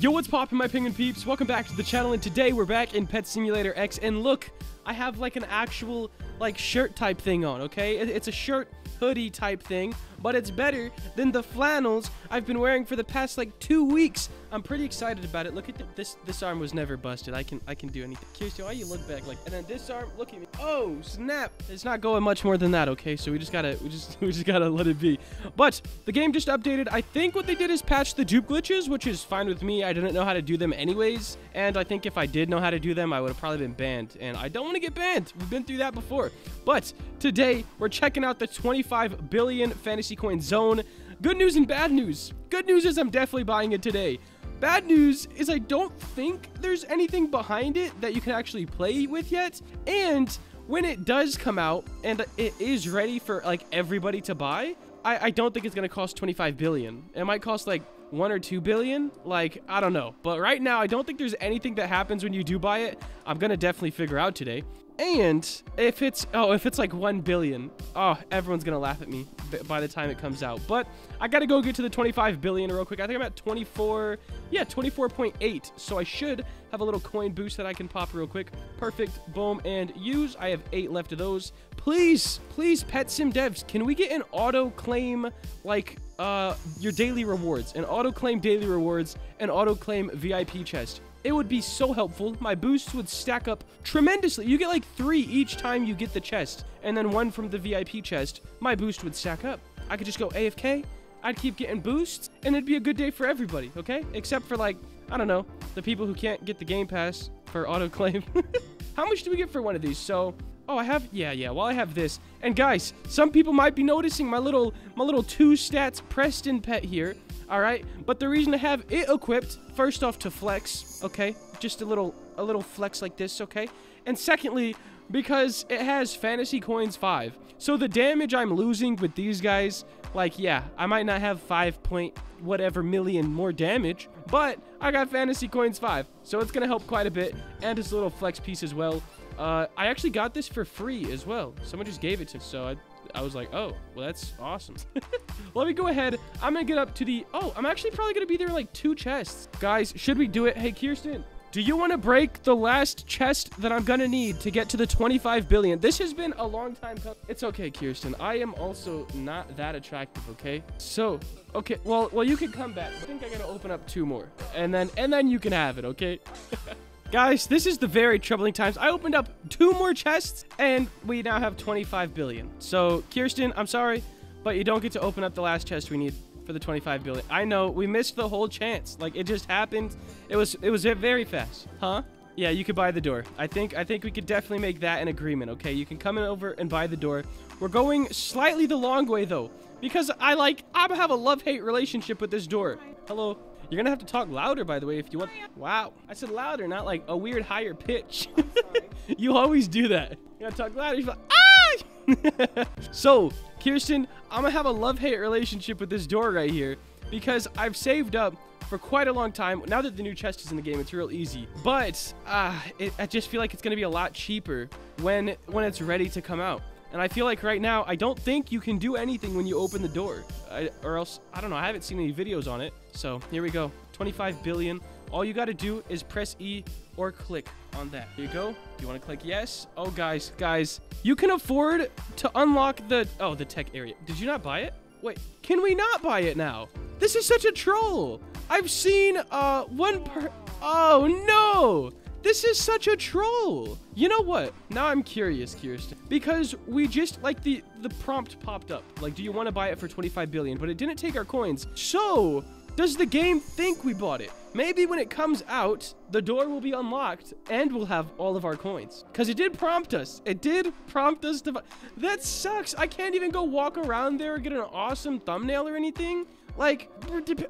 Yo, what's poppin', my penguin peeps? Welcome back to the channel, and today we're back in Pet Simulator X, and look, I have like an actual, like, shirt type thing on, okay? It's a shirt hoodie type thing, but it's better than the flannels I've been wearing for the past like two weeks. I'm pretty excited about it. Look at the, this. This arm was never busted. I can I can do anything. Why you look back like? And then this arm, look at me. Oh snap! It's not going much more than that. Okay, so we just gotta we just we just gotta let it be. But the game just updated. I think what they did is patch the dupe glitches, which is fine with me. I didn't know how to do them anyways, and I think if I did know how to do them, I would have probably been banned. And I don't want to get banned. We've been through that before. But today we're checking out the 25 billion fantasy coin zone. Good news and bad news. Good news is I'm definitely buying it today. Bad news is I don't think there's anything behind it that you can actually play with yet. And when it does come out and it is ready for like everybody to buy, I, I don't think it's going to cost 25 billion. It might cost like one or two billion like i don't know but right now i don't think there's anything that happens when you do buy it i'm gonna definitely figure out today and if it's, oh, if it's like 1 billion, oh, everyone's going to laugh at me by the time it comes out. But I got to go get to the 25 billion real quick. I think I'm at 24, yeah, 24.8. So I should have a little coin boost that I can pop real quick. Perfect, boom, and use. I have eight left of those. Please, please, Pet Sim devs, can we get an auto claim, like, uh, your daily rewards, an auto claim daily rewards, an auto claim VIP chest? It would be so helpful. My boosts would stack up tremendously. You get like three each time you get the chest, and then one from the VIP chest. My boost would stack up. I could just go AFK. I'd keep getting boosts, and it'd be a good day for everybody, okay? Except for like, I don't know, the people who can't get the game pass for auto claim. How much do we get for one of these? So, oh, I have, yeah, yeah, well, I have this. And guys, some people might be noticing my little, my little two stats Preston pet here all right? But the reason to have it equipped, first off, to flex, okay? Just a little, a little flex like this, okay? And secondly, because it has Fantasy Coins 5. So the damage I'm losing with these guys, like, yeah, I might not have 5 point whatever million more damage, but I got Fantasy Coins 5. So it's going to help quite a bit, and it's a little flex piece as well. Uh, I actually got this for free as well. Someone just gave it to me, so I I was like, oh, well, that's awesome. Let me go ahead. I'm going to get up to the... Oh, I'm actually probably going to be there like two chests. Guys, should we do it? Hey, Kirsten, do you want to break the last chest that I'm going to need to get to the 25 billion? This has been a long time coming. It's okay, Kirsten. I am also not that attractive, okay? So, okay, well, well, you can come back. I think I got to open up two more. And then, and then you can have it, okay? Guys, this is the very troubling times. I opened up two more chests, and we now have 25 billion. So, Kirsten, I'm sorry, but you don't get to open up the last chest we need for the 25 billion. I know, we missed the whole chance. Like, it just happened. It was it was very fast. Huh? Yeah, you could buy the door. I think I think we could definitely make that an agreement, okay? You can come in over and buy the door. We're going slightly the long way, though, because I, like, I have a love-hate relationship with this door. Hello? You're gonna have to talk louder, by the way, if you want. Wow, I said louder, not like a weird higher pitch. you always do that. You gotta talk louder. You're like, ah! so, Kirsten, I'm gonna have a love-hate relationship with this door right here because I've saved up for quite a long time. Now that the new chest is in the game, it's real easy. But uh, it, I just feel like it's gonna be a lot cheaper when when it's ready to come out. And I feel like right now, I don't think you can do anything when you open the door. I, or else, I don't know, I haven't seen any videos on it. So, here we go. 25 billion. All you got to do is press E or click on that. Here you go. You want to click yes? Oh, guys, guys. You can afford to unlock the... Oh, the tech area. Did you not buy it? Wait, can we not buy it now? This is such a troll. I've seen uh one per... Oh, no. This is such a troll. You know what? Now I'm curious, Kirsten, because we just like the the prompt popped up. Like, do you want to buy it for 25 billion? But it didn't take our coins. So, does the game think we bought it? Maybe when it comes out, the door will be unlocked and we'll have all of our coins. Because it did prompt us. It did prompt us to... That sucks. I can't even go walk around there and get an awesome thumbnail or anything. Like,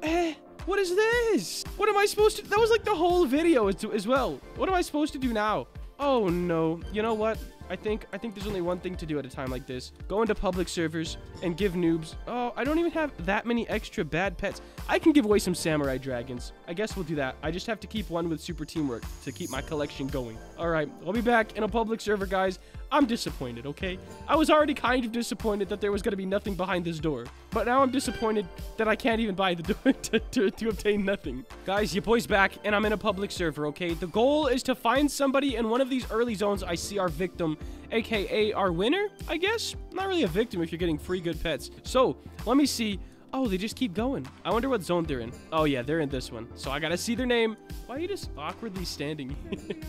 eh. What is this? What am I supposed to... That was like the whole video as, as well. What am I supposed to do now? Oh, no. You know what? I think I think there's only one thing to do at a time like this. Go into public servers and give noobs. Oh, I don't even have that many extra bad pets. I can give away some samurai dragons. I guess we'll do that. I just have to keep one with super teamwork to keep my collection going. All right, I'll be back in a public server, guys. I'm disappointed, okay? I was already kind of disappointed that there was going to be nothing behind this door. But now I'm disappointed that I can't even buy the door to, to, to obtain nothing. Guys, your boy's back, and I'm in a public server, okay? The goal is to find somebody in one of these early zones I see our victim, aka our winner, I guess? Not really a victim if you're getting free good pets. So, let me see Oh, they just keep going. I wonder what zone they're in. Oh, yeah, they're in this one. So I gotta see their name. Why are you just awkwardly standing?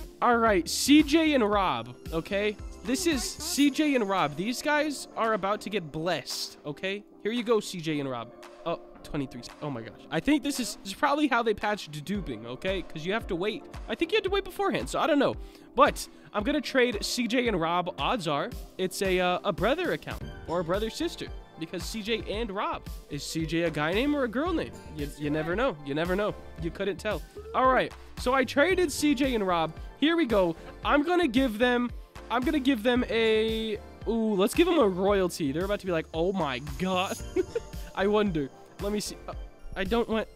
All right, CJ and Rob, okay? This is CJ and Rob. These guys are about to get blessed, okay? Here you go, CJ and Rob. Oh, 23. Oh my gosh. I think this is, this is probably how they patched duping, okay? Because you have to wait. I think you had to wait beforehand, so I don't know. But I'm going to trade CJ and Rob. Odds are it's a, uh, a brother account or a brother-sister because CJ and Rob. Is CJ a guy name or a girl name? You, you never know. You never know. You couldn't tell. All right. So I traded CJ and Rob. Here we go. I'm going to give them... I'm going to give them a... Ooh, let's give them a royalty. They're about to be like, oh my god. I wonder. Let me see. Uh, I don't want...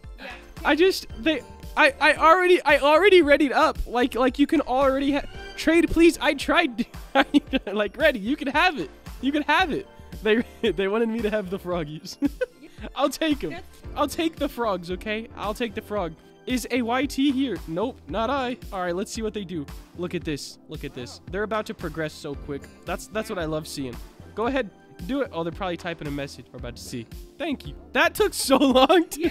I just... They... I, I already I already readied up like like you can already trade please I tried like ready you can have it you can have it they they wanted me to have the froggies. I'll take them. I'll take the frogs, okay? I'll take the frog. Is a YT here? Nope, not I. All right, let's see what they do. Look at this. Look at this. They're about to progress so quick. That's that's what I love seeing. Go ahead. Do it. Oh, they're probably typing a message. We're about to see. Thank you. That took so long. To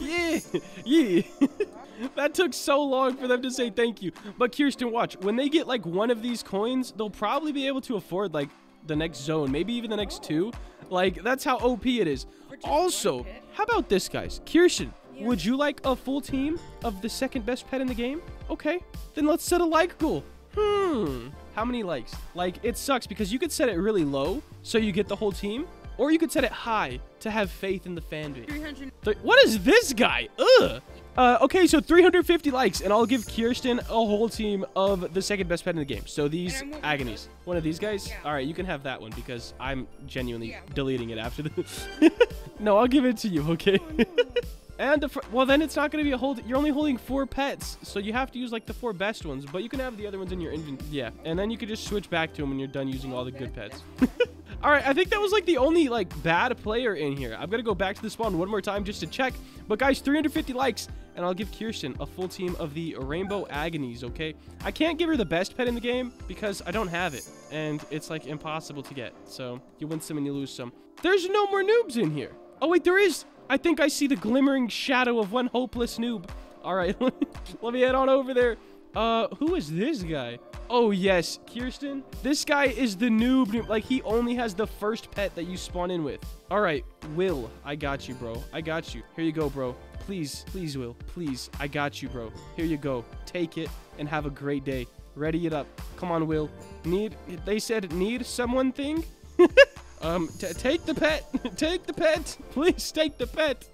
yeah, yeah. that took so long for them to say thank you. But Kirsten, watch. When they get like one of these coins, they'll probably be able to afford like the next zone, maybe even the next two. Like, that's how OP it is. Also, how about this, guys? Kirsten, would you like a full team of the second best pet in the game? Okay, then let's set a like goal. Hmm, how many likes? Like, it sucks because you could set it really low, so you get the whole team, or you could set it high to have faith in the fan base. 300. What is this guy? Ugh. Uh, okay, so 350 likes, and I'll give Kirsten a whole team of the second best pet in the game. So these agonies. One of these guys? Yeah. All right, you can have that one because I'm genuinely yeah. deleting it after this. no, I'll give it to you, okay? Oh, no. and, the well, then it's not going to be a hold. You're only holding four pets, so you have to use, like, the four best ones. But you can have the other ones in your inventory. Yeah, and then you can just switch back to them when you're done using all the good pets. All right, I think that was like the only like bad player in here. I'm to go back to the spawn one more time just to check. But guys, 350 likes and I'll give Kirsten a full team of the Rainbow Agonies, okay? I can't give her the best pet in the game because I don't have it and it's like impossible to get. So you win some and you lose some. There's no more noobs in here. Oh wait, there is. I think I see the glimmering shadow of one hopeless noob. All right, let me head on over there. Uh, who is this guy? Oh, yes. Kirsten, this guy is the noob. Like, he only has the first pet that you spawn in with. All right, Will, I got you, bro. I got you. Here you go, bro. Please, please, Will. Please, I got you, bro. Here you go. Take it and have a great day. Ready it up. Come on, Will. Need, they said need someone thing? um, take the pet. take the pet. Please, take the pet.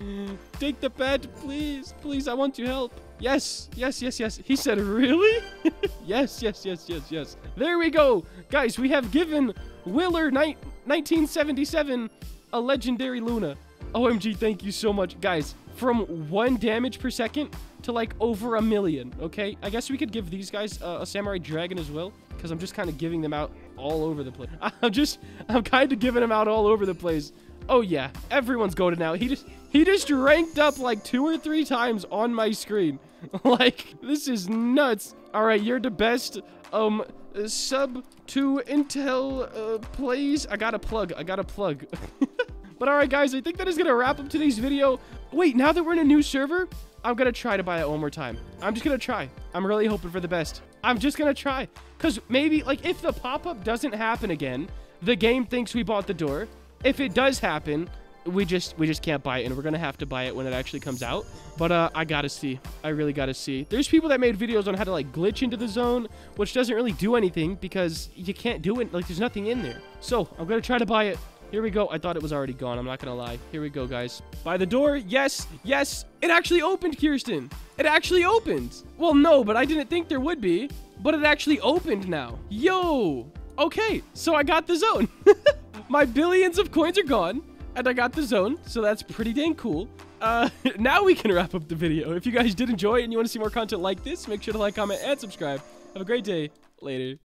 Take the pet, please. Please, I want your help. Yes, yes, yes, yes. He said, really? yes, yes, yes, yes, yes. There we go. Guys, we have given Willer 1977 a legendary Luna. OMG, thank you so much. Guys, from one damage per second to like over a million, okay? I guess we could give these guys uh, a Samurai Dragon as well because I'm just kind of giving them out all over the place. I'm just, I'm kind of giving them out all over the place. Oh yeah, everyone's goaded now. He just he just ranked up like two or three times on my screen. like this is nuts. All right, you're the best. Um, sub to Intel uh, plays. I got a plug. I got a plug. but all right, guys, I think that is gonna wrap up today's video. Wait, now that we're in a new server, I'm gonna try to buy it one more time. I'm just gonna try. I'm really hoping for the best. I'm just gonna try. Cause maybe like if the pop-up doesn't happen again, the game thinks we bought the door. If it does happen, we just we just can't buy it and we're gonna have to buy it when it actually comes out. But uh i gotta see. I really gotta see. There's people that made videos on how to like glitch into the zone which doesn't really do anything because you can't do it like there's nothing in there. So i'm gonna try to buy it here we go i thought it was already gone i'm not gonna lie here we go guys buy the door yes yes it actually opened kirsten It actually opened. Well, no, but I didn't think there would be. But it actually opened now. Yo. Okay, so I got the zone. My billions of coins are gone. And I got the zone, so that's pretty dang cool. Uh, now we can wrap up the video. If you guys did enjoy it and you want to see more content like this, make sure to like, comment, and subscribe. Have a great day. Later.